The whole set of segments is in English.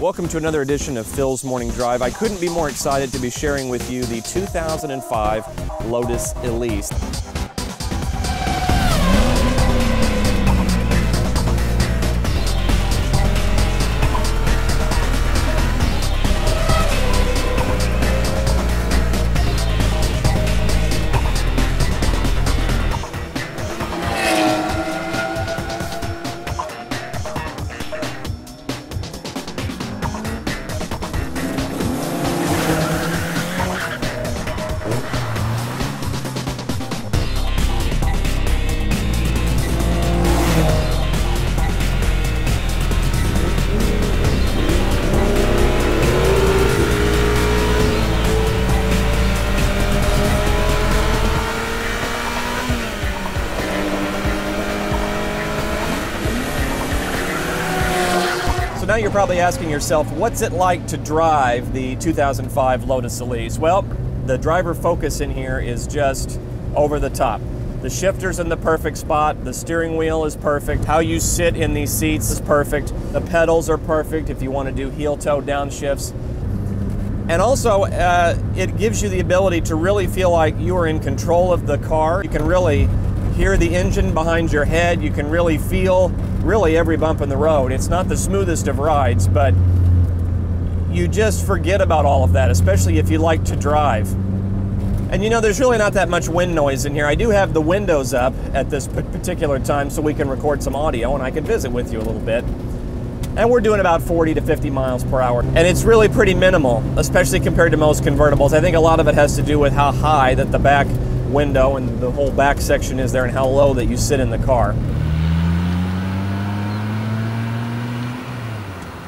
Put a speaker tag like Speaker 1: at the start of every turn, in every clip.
Speaker 1: Welcome to another edition of Phil's Morning Drive. I couldn't be more excited to be sharing with you the 2005 Lotus Elise. You're probably asking yourself, what's it like to drive the 2005 Lotus Elise? Well, the driver focus in here is just over the top. The shifter's in the perfect spot, the steering wheel is perfect, how you sit in these seats is perfect, the pedals are perfect if you want to do heel toe downshifts. And also, uh, it gives you the ability to really feel like you are in control of the car. You can really hear the engine behind your head. You can really feel really every bump in the road. It's not the smoothest of rides, but you just forget about all of that, especially if you like to drive. And you know, there's really not that much wind noise in here. I do have the windows up at this particular time so we can record some audio and I can visit with you a little bit. And we're doing about 40 to 50 miles per hour. And it's really pretty minimal, especially compared to most convertibles. I think a lot of it has to do with how high that the back window and the whole back section is there and how low that you sit in the car.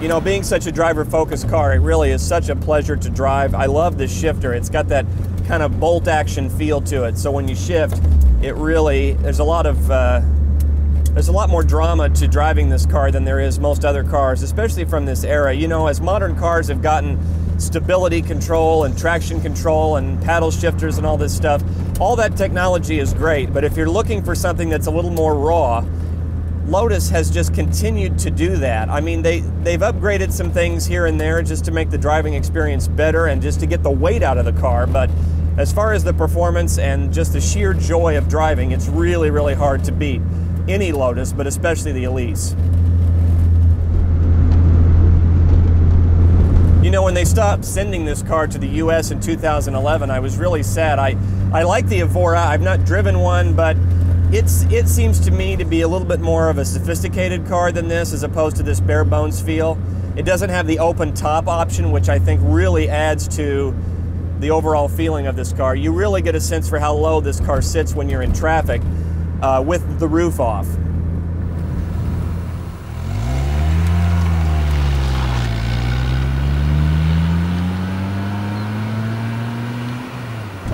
Speaker 1: You know, being such a driver focused car, it really is such a pleasure to drive. I love this shifter. It's got that kind of bolt action feel to it. So when you shift, it really, there's a lot of, uh, there's a lot more drama to driving this car than there is most other cars, especially from this era. You know, as modern cars have gotten stability control and traction control and paddle shifters and all this stuff. All that technology is great, but if you're looking for something that's a little more raw, Lotus has just continued to do that. I mean, they, they've upgraded some things here and there just to make the driving experience better and just to get the weight out of the car, but as far as the performance and just the sheer joy of driving, it's really, really hard to beat any Lotus, but especially the Elise. Know, when they stopped sending this car to the US in 2011, I was really sad. I, I like the Evora. I've not driven one, but it's it seems to me to be a little bit more of a sophisticated car than this as opposed to this bare bones feel. It doesn't have the open top option, which I think really adds to the overall feeling of this car. You really get a sense for how low this car sits when you're in traffic uh, with the roof off.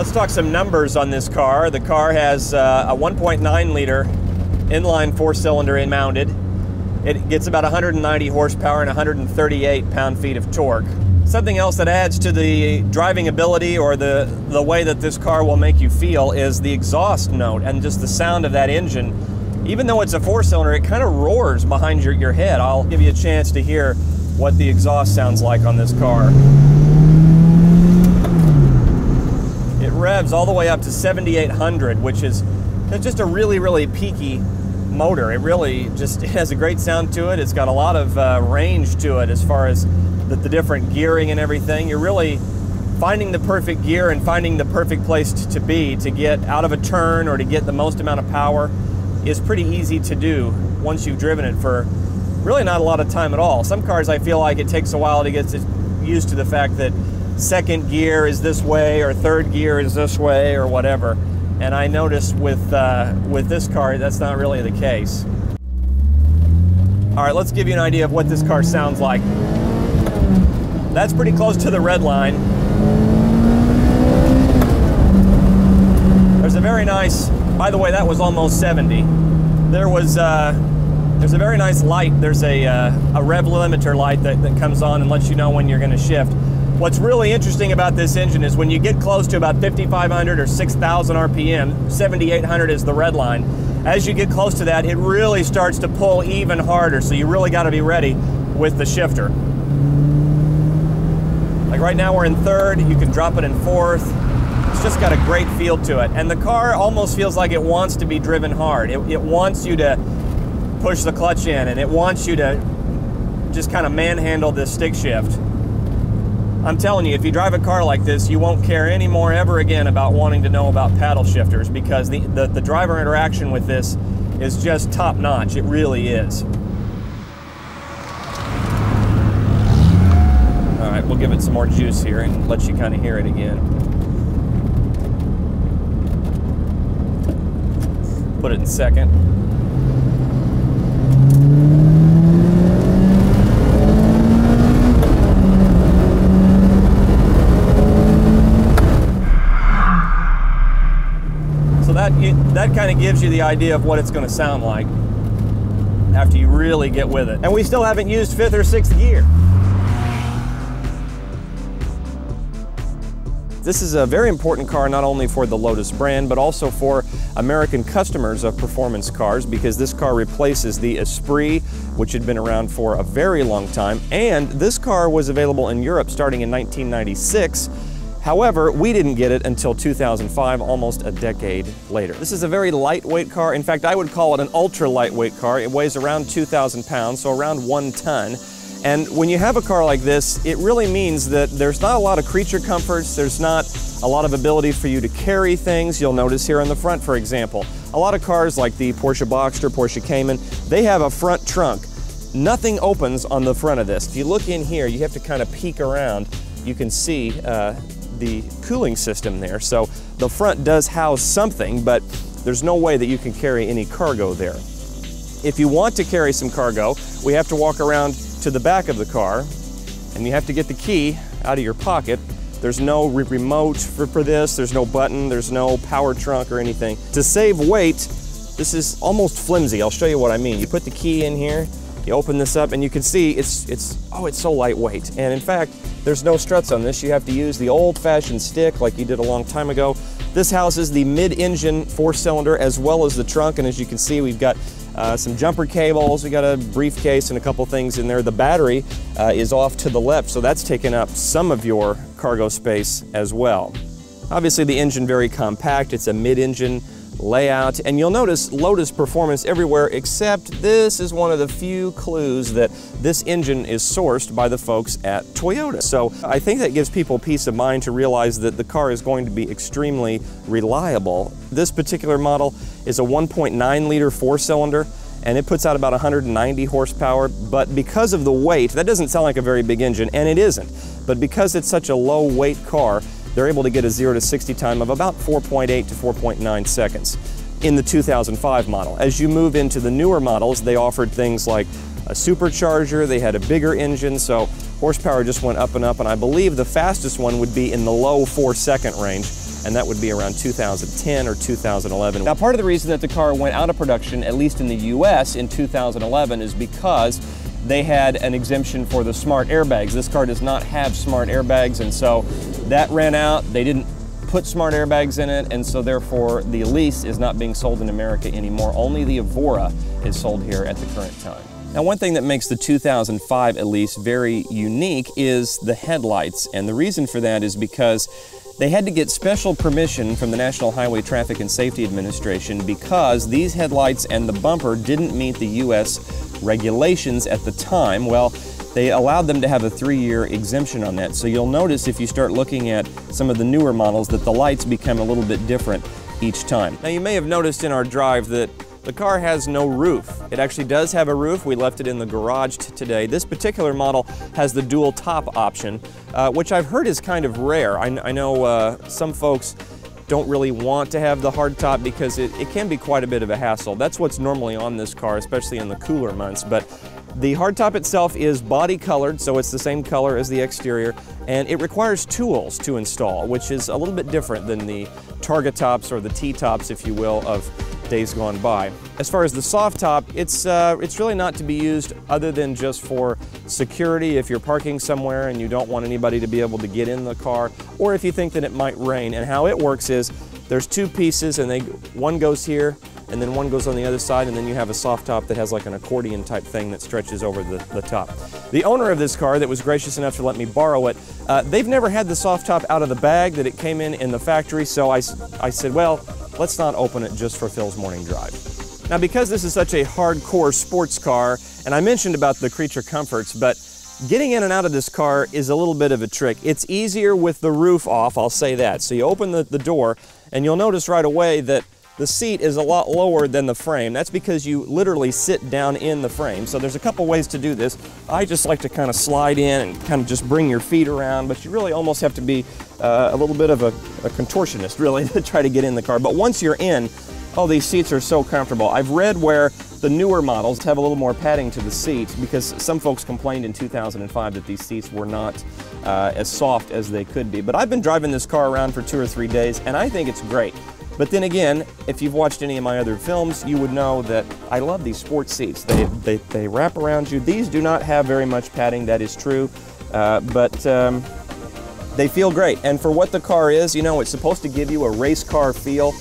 Speaker 1: Let's talk some numbers on this car. The car has uh, a 1.9 liter inline four cylinder in mounted. It gets about 190 horsepower and 138 pound feet of torque. Something else that adds to the driving ability or the, the way that this car will make you feel is the exhaust note and just the sound of that engine. Even though it's a four cylinder, it kind of roars behind your, your head. I'll give you a chance to hear what the exhaust sounds like on this car. Revs all the way up to 7,800, which is just a really, really peaky motor. It really just has a great sound to it. It's got a lot of uh, range to it as far as the, the, different gearing and everything. You're really finding the perfect gear and finding the perfect place to be to get out of a turn or to get the most amount of power is pretty easy to do once you've driven it for really not a lot of time at all. Some cars I feel like it takes a while to get used to the fact that second gear is this way or third gear is this way or whatever. And I noticed with, uh, with this car, that's not really the case. All right, let's give you an idea of what this car sounds like. That's pretty close to the red line. There's a very nice, by the way, that was almost 70. There was, uh, there's a very nice light. There's a, uh, a rev limiter light that, that comes on and lets you know when you're gonna shift. What's really interesting about this engine is when you get close to about 5,500 or 6,000 RPM, 7,800 is the red line. As you get close to that, it really starts to pull even harder. So you really got to be ready with the shifter. Like right now we're in third, you can drop it in fourth. It's just got a great feel to it. And the car almost feels like it wants to be driven hard. It, it wants you to push the clutch in and it wants you to just kind of manhandle this stick shift. I'm telling you, if you drive a car like this, you won't care anymore ever again about wanting to know about paddle shifters because the, the, the driver interaction with this is just top notch. It really is. All right, we'll give it some more juice here and let you kind of hear it again. Put it in second. That that kind of gives you the idea of what it's going to sound like after you really get with it. And we still haven't used fifth or sixth gear. This is a very important car not only for the Lotus brand, but also for American customers of performance cars because this car replaces the Esprit, which had been around for a very long time. And this car was available in Europe starting in 1996. However, we didn't get it until 2005, almost a decade later. This is a very lightweight car. In fact, I would call it an ultra lightweight car. It weighs around 2,000 pounds, so around one ton. And when you have a car like this, it really means that there's not a lot of creature comforts, there's not a lot of ability for you to carry things. You'll notice here in the front, for example, a lot of cars like the Porsche Boxster, Porsche Cayman, they have a front trunk. Nothing opens on the front of this. If you look in here, you have to kind of peek around. You can see uh, the cooling system there. So the front does house something, but there's no way that you can carry any cargo there. If you want to carry some cargo, we have to walk around to the back of the car and you have to get the key out of your pocket. There's no re remote for, for this, there's no button, there's no power trunk or anything. To save weight, this is almost flimsy. I'll show you what I mean. You put the key in here, you open this up and you can see it's, it's, oh, it's so lightweight. And in fact, there's no struts on this. You have to use the old fashioned stick like you did a long time ago. This houses the mid-engine four-cylinder as well as the trunk. And as you can see, we've got uh, some jumper cables, we got a briefcase and a couple things in there. The battery uh, is off to the left, so that's taken up some of your cargo space as well. Obviously the engine very compact, it's a mid-engine layout, and you'll notice Lotus performance everywhere except this is one of the few clues that this engine is sourced by the folks at Toyota. So I think that gives people peace of mind to realize that the car is going to be extremely reliable. This particular model is a 1.9 liter four cylinder and it puts out about 190 horsepower, but because of the weight, that doesn't sound like a very big engine, and it isn't. But because it's such a low weight car, they're able to get a 0 to 60 time of about 4.8 to 4.9 seconds in the 2005 model. As you move into the newer models, they offered things like a supercharger, they had a bigger engine, so horsepower just went up and up, and I believe the fastest one would be in the low four second range, and that would be around 2010 or 2011. Now, part of the reason that the car went out of production, at least in the US in 2011, is because they had an exemption for the smart airbags. This car does not have smart airbags, and so that ran out. They didn't put smart airbags in it, and so therefore the Elise is not being sold in America anymore. Only the Evora is sold here at the current time. Now, one thing that makes the 2005 Elise very unique is the headlights, and the reason for that is because they had to get special permission from the National Highway Traffic and Safety Administration because these headlights and the bumper didn't meet the U.S. regulations at the time. Well, they allowed them to have a three-year exemption on that. So you'll notice if you start looking at some of the newer models that the lights become a little bit different each time. Now you may have noticed in our drive that the car has no roof. It actually does have a roof. We left it in the garage today. This particular model has the dual top option, uh, which I've heard is kind of rare. I, I know uh, some folks don't really want to have the hard top because it, it can be quite a bit of a hassle. That's what's normally on this car, especially in the cooler months. But the hardtop itself is body colored, so it's the same color as the exterior, and it requires tools to install, which is a little bit different than the target tops or the T-tops, if you will, of days gone by. As far as the soft top, it's, uh, it's really not to be used other than just for security if you're parking somewhere and you don't want anybody to be able to get in the car, or if you think that it might rain. And how it works is there's two pieces and they, one goes here and then one goes on the other side, and then you have a soft top that has like an accordion type thing that stretches over the, the top. The owner of this car that was gracious enough to let me borrow it, uh, they've never had the soft top out of the bag that it came in in the factory, so I, I said, well, let's not open it just for Phil's morning drive. Now, because this is such a hardcore sports car, and I mentioned about the creature comforts, but Getting in and out of this car is a little bit of a trick. It's easier with the roof off, I'll say that. So you open the, the door and you'll notice right away that the seat is a lot lower than the frame. That's because you literally sit down in the frame. So there's a couple ways to do this. I just like to kind of slide in and kind of just bring your feet around, but you really almost have to be uh, a little bit of a, a contortionist really to try to get in the car. But once you're in, oh, these seats are so comfortable. I've read where the newer models have a little more padding to the seat because some folks complained in 2005 that these seats were not uh, as soft as they could be. But I've been driving this car around for two or three days and I think it's great. But then again, if you've watched any of my other films, you would know that I love these sports seats. They, they, they wrap around you. These do not have very much padding, that is true. Uh, but um, they feel great. And for what the car is, you know, it's supposed to give you a race car feel.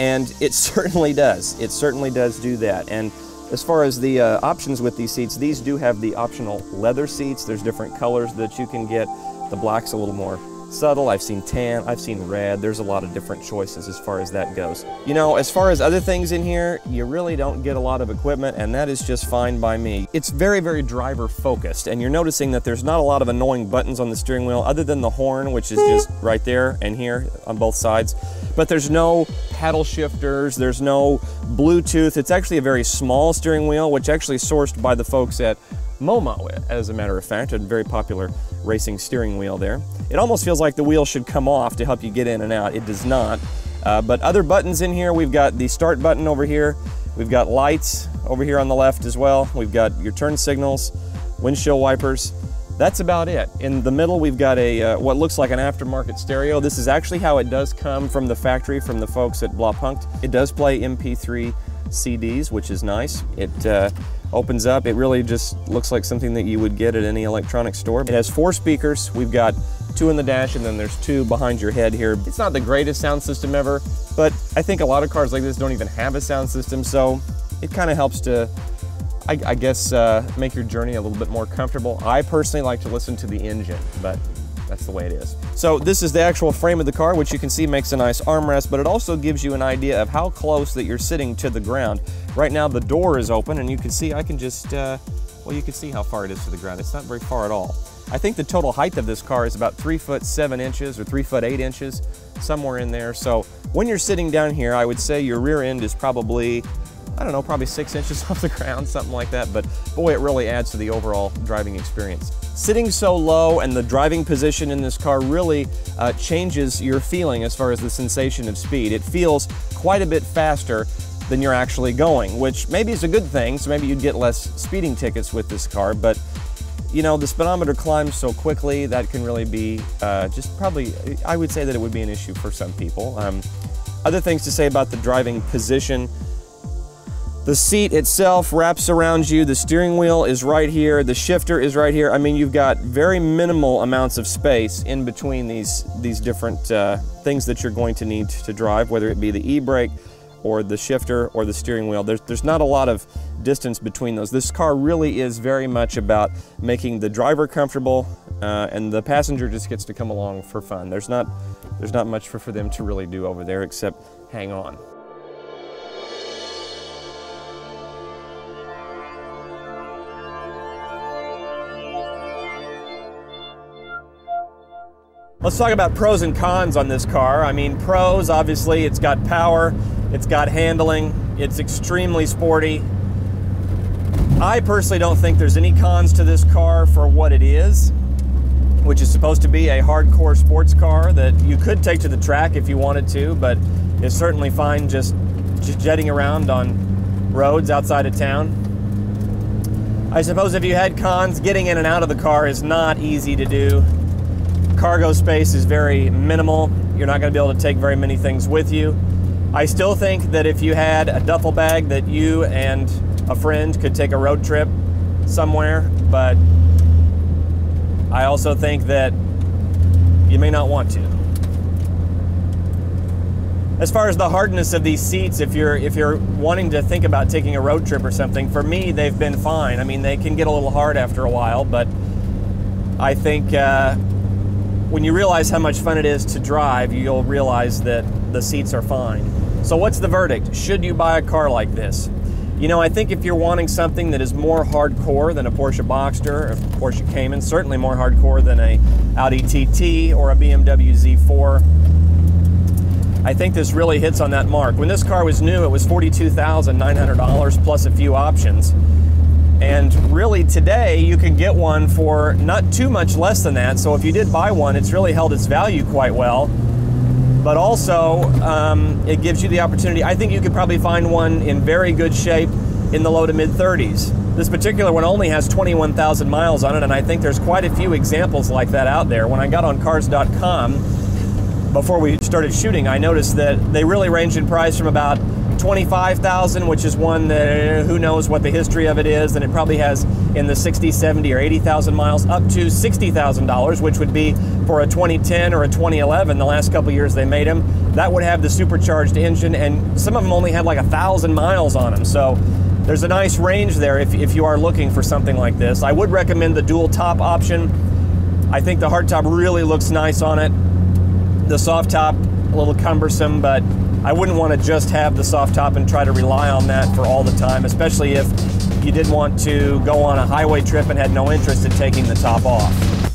Speaker 1: And it certainly does. It certainly does do that. And as far as the uh, options with these seats, these do have the optional leather seats. There's different colors that you can get. The black's a little more subtle. I've seen tan, I've seen red. There's a lot of different choices as far as that goes. You know, as far as other things in here, you really don't get a lot of equipment and that is just fine by me. It's very, very driver focused and you're noticing that there's not a lot of annoying buttons on the steering wheel other than the horn, which is just right there and here on both sides but there's no paddle shifters, there's no Bluetooth. It's actually a very small steering wheel, which actually sourced by the folks at Momo, as a matter of fact, a very popular racing steering wheel there. It almost feels like the wheel should come off to help you get in and out. It does not. Uh, but other buttons in here, we've got the start button over here. We've got lights over here on the left as well. We've got your turn signals, windshield wipers, that's about it. In the middle, we've got a uh, what looks like an aftermarket stereo. This is actually how it does come from the factory, from the folks at Blaupunkt. It does play MP3 CDs, which is nice. It uh, opens up. It really just looks like something that you would get at any electronic store. It has four speakers. We've got two in the dash and then there's two behind your head here. It's not the greatest sound system ever, but I think a lot of cars like this don't even have a sound system, so it kind of helps to I, I guess, uh, make your journey a little bit more comfortable. I personally like to listen to the engine, but that's the way it is. So this is the actual frame of the car, which you can see makes a nice armrest, but it also gives you an idea of how close that you're sitting to the ground. Right now the door is open and you can see I can just, uh, well you can see how far it is to the ground. It's not very far at all. I think the total height of this car is about three foot seven inches or three foot eight inches, somewhere in there. So when you're sitting down here, I would say your rear end is probably I don't know, probably six inches off the ground, something like that. But boy, it really adds to the overall driving experience. Sitting so low and the driving position in this car really uh, changes your feeling as far as the sensation of speed. It feels quite a bit faster than you're actually going, which maybe is a good thing. So maybe you'd get less speeding tickets with this car, but you know, the speedometer climbs so quickly that can really be uh, just probably, I would say that it would be an issue for some people. Um, other things to say about the driving position, the seat itself wraps around you. The steering wheel is right here. The shifter is right here. I mean, you've got very minimal amounts of space in between these, these different uh, things that you're going to need to drive, whether it be the e-brake or the shifter or the steering wheel. There's, there's not a lot of distance between those. This car really is very much about making the driver comfortable uh, and the passenger just gets to come along for fun. There's not, there's not much for, for them to really do over there except hang on. Let's talk about pros and cons on this car. I mean, pros, obviously, it's got power, it's got handling, it's extremely sporty. I personally don't think there's any cons to this car for what it is, which is supposed to be a hardcore sports car that you could take to the track if you wanted to, but is certainly fine just jetting around on roads outside of town. I suppose if you had cons, getting in and out of the car is not easy to do cargo space is very minimal. You're not going to be able to take very many things with you. I still think that if you had a duffel bag that you and a friend could take a road trip somewhere, but I also think that you may not want to. as far as the hardness of these seats, if you're if you're wanting to think about taking a road trip or something, for me they've been fine. I mean, they can get a little hard after a while, but I think uh, when you realize how much fun it is to drive, you'll realize that the seats are fine. So, what's the verdict? Should you buy a car like this? You know, I think if you're wanting something that is more hardcore than a Porsche Boxster, a Porsche Cayman, certainly more hardcore than a Audi TT or a BMW Z4, I think this really hits on that mark. When this car was new, it was $42,900 plus a few options. And really today you can get one for not too much less than that. So if you did buy one, it's really held its value quite well. But also, um, it gives you the opportunity. I think you could probably find one in very good shape in the low to mid 30s. This particular one only has 21,000 miles on it, and I think there's quite a few examples like that out there. When I got on cars.com, before we started shooting, I noticed that they really range in price from about 25,000, which is one that eh, who knows what the history of it is, and it probably has in the 60, 70, or 80,000 miles, up to $60,000, which would be for a 2010 or a 2011. The last couple years they made them, that would have the supercharged engine, and some of them only had like a thousand miles on them. So there's a nice range there if, if you are looking for something like this. I would recommend the dual top option. I think the hard top really looks nice on it. The soft top, a little cumbersome, but I wouldn't want to just have the soft top and try to rely on that for all the time, especially if you did want to go on a highway trip and had no interest in taking the top off.